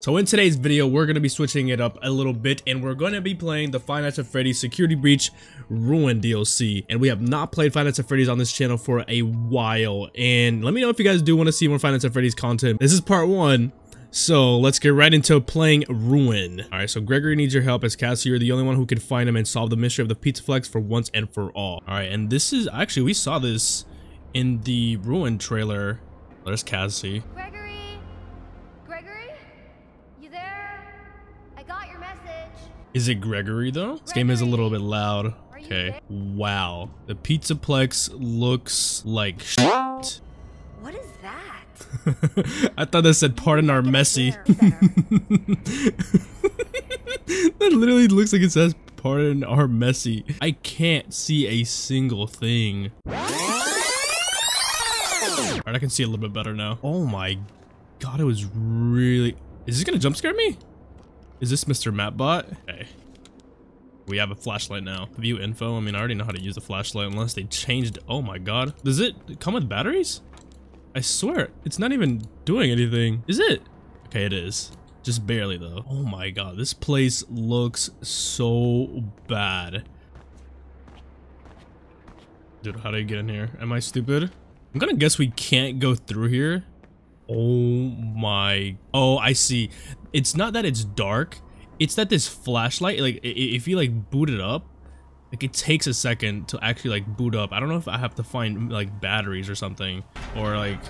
So in today's video, we're going to be switching it up a little bit and we're going to be playing the Five Nights at Freddy's Security Breach Ruin DLC. And we have not played Five Nights at Freddy's on this channel for a while. And let me know if you guys do want to see more Five Nights at Freddy's content. This is part one. So let's get right into playing Ruin. Alright, so Gregory needs your help as Cassie. You're the only one who can find him and solve the mystery of the Pizzaplex for once and for all. Alright, and this is actually, we saw this in the Ruin trailer. There's Cassie. Gregory? You there? I got your message. Is it Gregory though? This game is a little bit loud. Okay. Wow. The Pizzaplex looks like shit. What is that? I thought that said pardon our messy. That literally looks like it says pardon our messy. I can't see a single thing. Alright, I can see a little bit better now. Oh my god, it was really... Is this gonna jump scare me? Is this Mr. Mapbot? Okay. We have a flashlight now. View info. I mean, I already know how to use a flashlight unless they changed... Oh my god. Does it come with batteries? I swear, it's not even doing anything. Is it? Okay, it is. Just barely though. Oh my god, this place looks so bad. Dude, how do I get in here? Am I stupid? I'm gonna guess we can't go through here. Oh my. Oh, I see. It's not that it's dark. It's that this flashlight, like, if you like boot it up, like it takes a second to actually like boot up. I don't know if I have to find like batteries or something or like.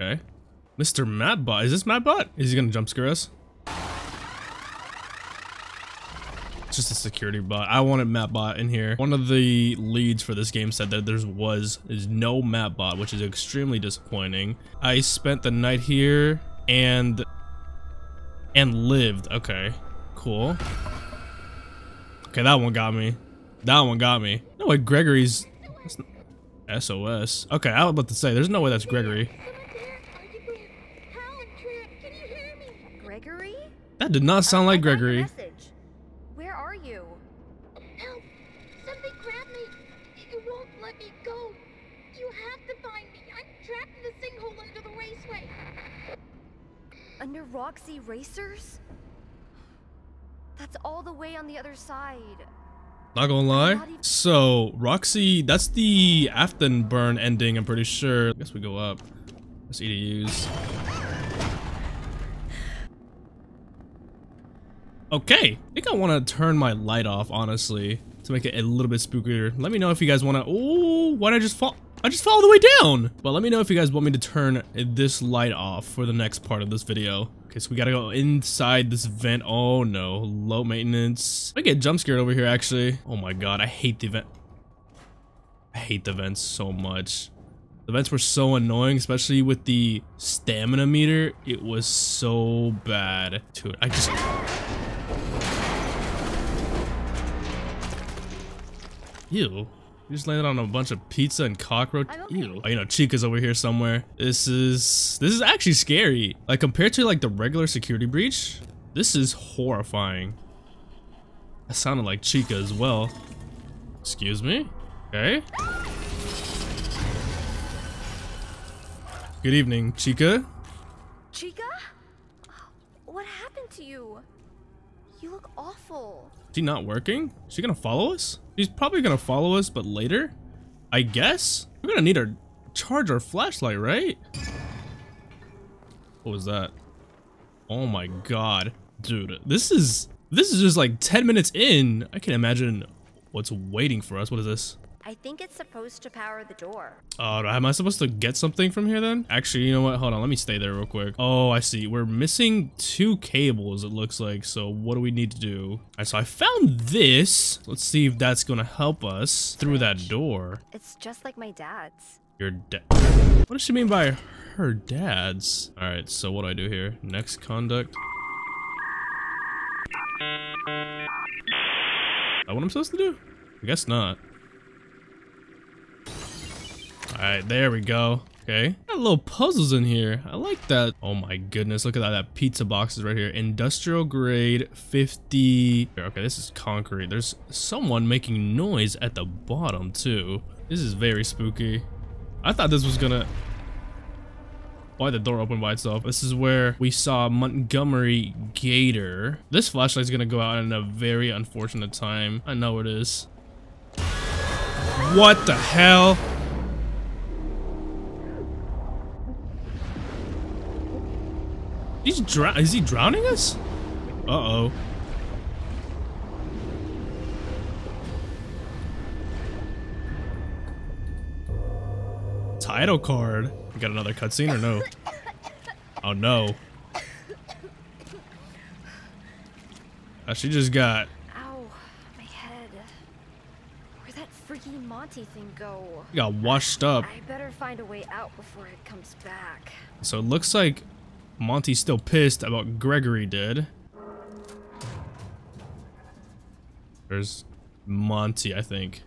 Okay, Mr. Mapbot. Is this Mapbot? Is he gonna jump scare us? It's just a security bot. I wanted map bot in here. One of the leads for this game said that there was is no map bot, which is extremely disappointing. I spent the night here and and lived. Okay, cool. Okay, that one got me. That one got me. No way, Gregory's that's not- SOS. Okay, I was about to say, there's no way that's Gregory. Gregory? That did not sound like Gregory. message. Where are you? Help! Something grabbed me! It won't let me go! You have to find me! I'm trapped in the sinkhole under the raceway! Roxy Racers? That's all the way on the other side. Not gonna lie. So, Roxy, that's the Afton burn ending, I'm pretty sure. I guess we go up. Let's EDUs. Okay. I think I want to turn my light off, honestly, to make it a little bit spookier. Let me know if you guys want to... Oh, why did I just fall? I just fell all the way down. But let me know if you guys want me to turn this light off for the next part of this video. We gotta go inside this vent. Oh no, low maintenance. I get jump scared over here actually. Oh my god, I hate the vent. I hate the vents so much. The vents were so annoying, especially with the stamina meter. It was so bad. Dude, I just... Ew. You just landed on a bunch of pizza and cockroach. Okay. Ew. Oh, you know, Chica's over here somewhere. This is this is actually scary. Like compared to like the regular security breach, this is horrifying. That sounded like Chica as well. Excuse me? Okay. Good evening, Chica. Chica? What happened to you? You look awful. Is he not working? Is she gonna follow us? She's probably gonna follow us, but later? I guess? We're gonna need to charge our flashlight, right? What was that? Oh my god. Dude, this is... This is just like 10 minutes in. I can imagine what's waiting for us. What is this? I think it's supposed to power the door. Uh, am I supposed to get something from here then? Actually, you know what? Hold on, let me stay there real quick. Oh, I see. We're missing two cables, it looks like. So what do we need to do? All right, so I found this. Let's see if that's gonna help us through that door. It's just like my dad's. Your dad. What does she mean by her dad's? All right, so what do I do here? Next conduct. That what I'm supposed to do? I guess not. Alright, there we go. Okay. Got little puzzles in here. I like that. Oh my goodness, look at that. That pizza box is right here. Industrial grade 50. Okay, this is concrete. There's someone making noise at the bottom too. This is very spooky. I thought this was gonna... Why the door opened by itself? This is where we saw Montgomery Gator. This flashlight's gonna go out in a very unfortunate time. I know it is. What the hell? He's drown- is he drowning us? Uh-oh. Title card. We got another cutscene or no? Oh no. Uh, she just got Ow, my head. Where'd that freaky Monty thing go? got washed up. I better find a way out before it comes back. So it looks like Monty's still pissed about Gregory did. There's Monty, I think.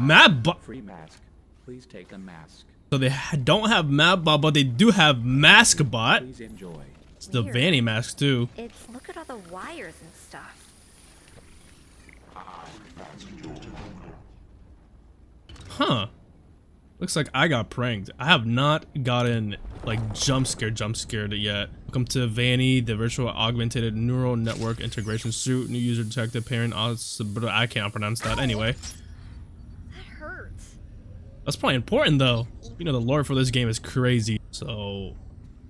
Mapbot. Free mask. Please take a mask. So they ha- don't have Mapbot, but they do have Mask Bot. Please enjoy. It's the Weird. Vanny mask too. It's look at all the wires and stuff. Huh. Looks like I got pranked. I have not gotten like jump scared, jump scared yet. Welcome to Vanny, the virtual augmented neural network integration suit, New user detected parent. os- I can't pronounce that anyway. That hurts. That's probably important though. You know the lore for this game is crazy. So,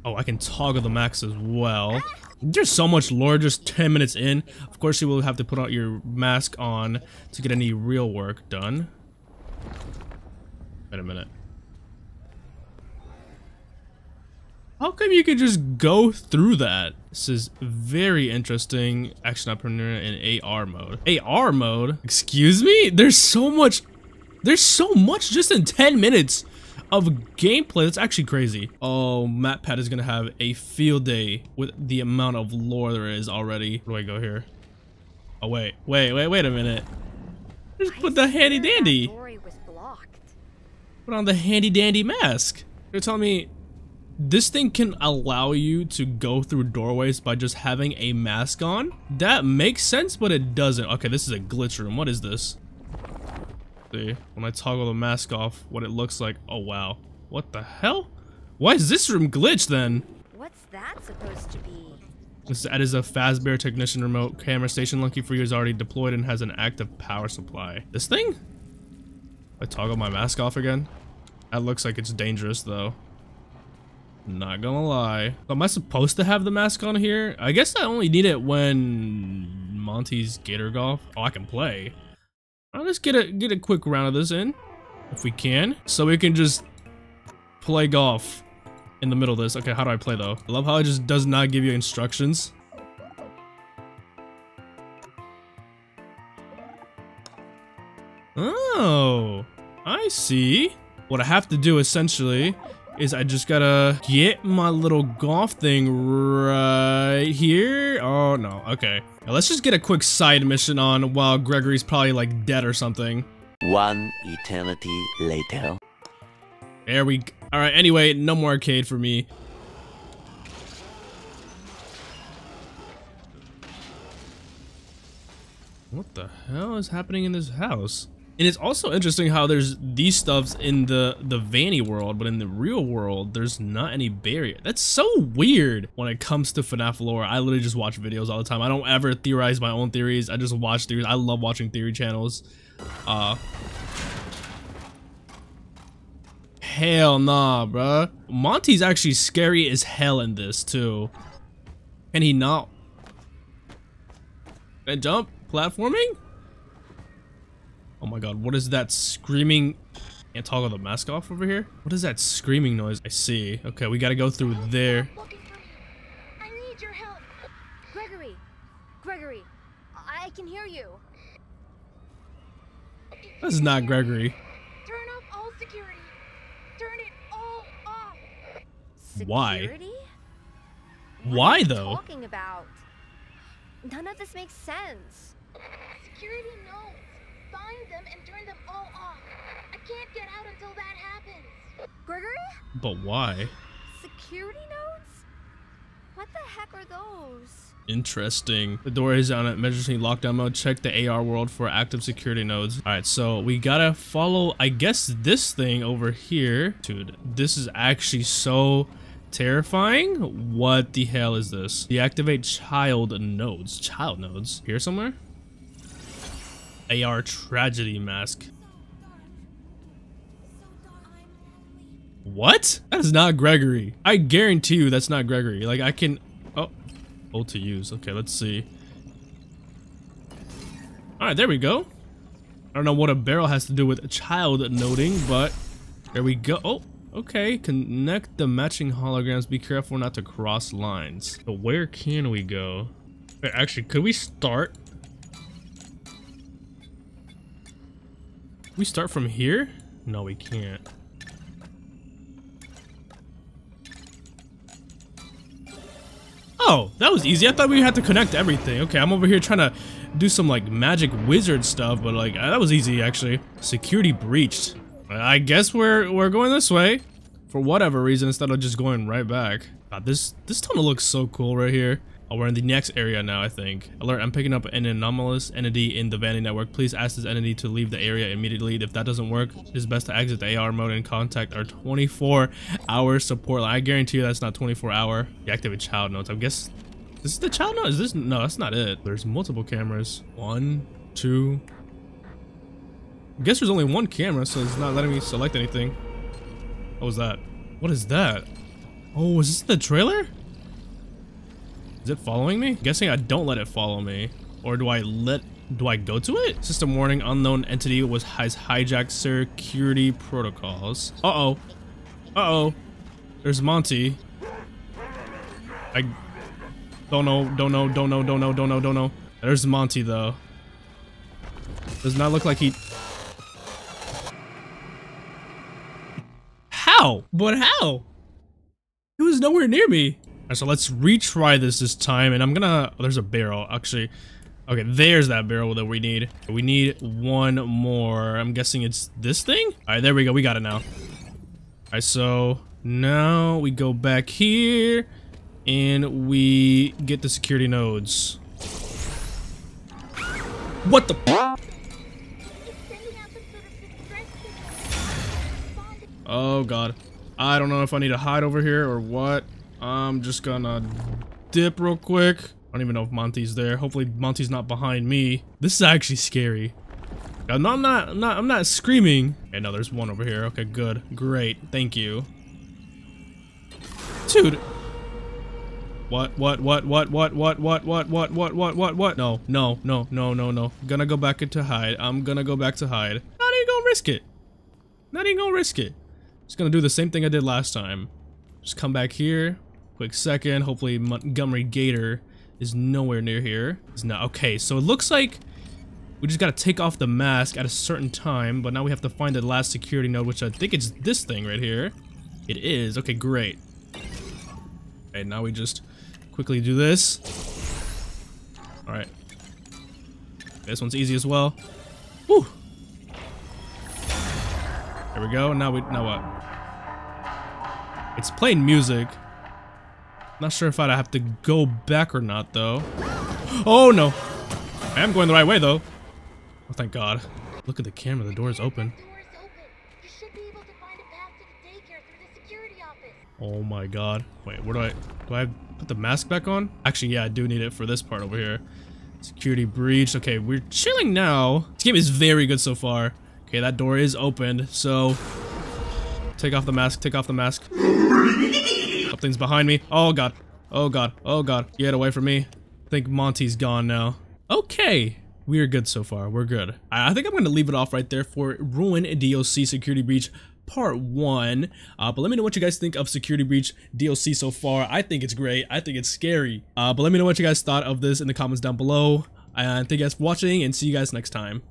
oh, I can toggle the max as well. There's so much lore just 10 minutes in. Of course, you will have to put out your mask on to get any real work done. Wait a minute. How come you could just go through that? This is very interesting action entrepreneur in AR mode. AR mode? Excuse me? There's so much there's so much just in 10 minutes of gameplay. That's actually crazy. Oh, MatPat is gonna have a field day with the amount of lore there is already. Where do I go here? Oh wait, wait, wait, wait a minute. Just put the handy dandy. Put on the handy dandy mask. You're telling me this thing can allow you to go through doorways by just having a mask on? That makes sense, but it doesn't. Okay, this is a glitch room. What is this? See, when I toggle the mask off, what it looks like. Oh, wow. What the hell? Why is this room glitched then? What's that supposed to be? This that is a Fazbear Technician remote camera station. Lucky for you is already deployed and has an active power supply. This thing? I toggle my mask off again? That looks like it's dangerous though. Not gonna lie. Am I supposed to have the mask on here? I guess I only need it when Monty's Gator Golf. Oh, I can play. I'll just get a get a quick round of this in, if we can, so we can just play golf in the middle of this. Okay, how do I play though? I love how it just does not give you instructions. Oh, I see. What I have to do essentially is I just gotta get my little golf thing right here. Oh no, okay. Now let's just get a quick side mission on while Gregory's probably like dead or something. One eternity later. There we g- Alright, anyway, no more arcade for me. What the hell is happening in this house? And it's also interesting how there's these stuffs in the the Vanny world, but in the real world, there's not any barrier. That's so weird when it comes to FNAF lore. I literally just watch videos all the time. I don't ever theorize my own theories. I just watch theories. I love watching theory channels. Uh, Hell nah, bruh. Monty's actually scary as hell in this, too. Can he not? Can I jump? Platforming? Oh my god, what is that screaming? Can't toggle the mask off over here? What is that screaming noise? I see. Okay, we gotta go through there. For me. I need your help. Gregory! Gregory! I can hear you. This is not Gregory. Turn off all security. Turn it all off. Why? Security? Why, What are you though? talking about? None of this makes sense. Security knows. Find them and turn them all off. I can't get out until that happens. Gregory? But why? Security nodes? What the heck are those? Interesting. The door is on emergency lockdown mode. Check the AR world for active security nodes. All right, so we gotta follow, I guess, this thing over here. Dude, this is actually so terrifying. What the hell is this? Deactivate child nodes. Child nodes? Here somewhere? AR tragedy mask. What? That is not Gregory. I guarantee you that's not Gregory. Like, I can... Oh. Hold to use. Okay, let's see. Alright, there we go. I don't know what a barrel has to do with child noting, but... There we go. Oh, okay. Connect the matching holograms. Be careful not to cross lines. But where can we go? Actually, could we start? We start from here? No, we can't. Oh, that was easy. I thought we had to connect everything. Okay, I'm over here trying to do some like magic wizard stuff, but like that was easy actually. Security breached. I guess we're we're going this way for whatever reason instead of just going right back. God, this this tunnel looks so cool right here. Oh, we're in the next area now, I think. Alert, I'm picking up an anomalous entity in the Vanny network. Please ask this entity to leave the area immediately. If that doesn't work, it's best to exit the AR mode and contact our 24-hour support line. I guarantee you that's not 24-hour. Deactivate child nodes. I guess this is the child node? Is this? No, that's not it. There's multiple cameras. One, two. I guess there's only one camera, so it's not letting me select anything. What was that? What is that? Oh, is this the trailer? Is it following me? guessing I don't let it follow me. Or do I let... Do I go to it? System warning, unknown entity was has hijacked security protocols. Uh-oh. Uh-oh. There's Monty. I don't know, don't know, don't know, don't know, don't know, don't know. There's Monty, though. Does not look like he... How? But how? He was nowhere near me. So let's retry this this time, and I'm gonna... Oh, there's a barrel, actually. Okay, there's that barrel that we need. We need one more. I'm guessing it's this thing? Alright, there we go. We got it now. Alright, so now we go back here, and we get the security nodes. What the... Oh, God. I don't know if I need to hide over here or what. I'm just gonna dip real quick. I don't even know if Monty's there. Hopefully Monty's not behind me. This is actually scary. I'm not, I'm not, I'm not, I'm not screaming. Okay, no, there's one over here. Okay, good. Great. Thank you. Dude. What, what, what, what, what, what, what, what, what, what, what, what, what? No, no, no, no, no, no. Gonna go back into hide. I'm gonna go back to hide. Not even gonna risk it. Not even gonna risk it. Just gonna do the same thing I did last time. Just come back here, Quick second. Hopefully Montgomery Gator is nowhere near here. He's not. Okay, so it looks like we just gotta take off the mask at a certain time, but now we have to find the last security node, which I think it's this thing right here. It is. Okay, great. Okay, now we just quickly do this. Alright. This one's easy as well. Woo! There we go. Now we now what? It's playing music. Not sure if I'd have to go back or not, though. Oh, no. I am going the right way, though. Oh, thank God. Look at the camera. The door is open. Oh my god. Wait, where do I... Do I put the mask back on? Actually, yeah, I do need it for this part over here. Security breach. Okay, we're chilling now. This game is very good so far. Okay, that door is opened, so... Take off the mask, take off the mask. Something's behind me. Oh god. Oh god. Oh god. Get away from me. I think Monty's gone now. Okay. We are good so far. We're good. I think I'm going to leave it off right there for Ruin DLC Security Breach part one uh, but let me know what you guys think of security breach dlc so far i think it's great i think it's scary uh, but let me know what you guys thought of this in the comments down below and thank you guys for watching and see you guys next time